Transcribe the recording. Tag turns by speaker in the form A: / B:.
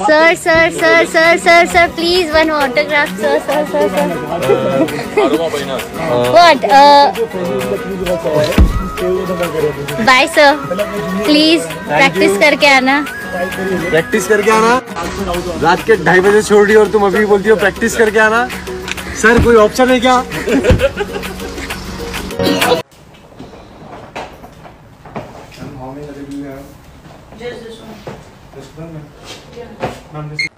A: Sir sir sir sir sir sir please one autograph sir sir sir sir what bye sir please practice करके आना.
B: Practice करके आना. रात के ढाई बजे छोड़ रही और तुम अभी बोलती हो प्रैक्टिस करके आना. सर कोई ऑप्शन है क्या?
C: Just this one.
D: arkadaşlar. Ben, ben de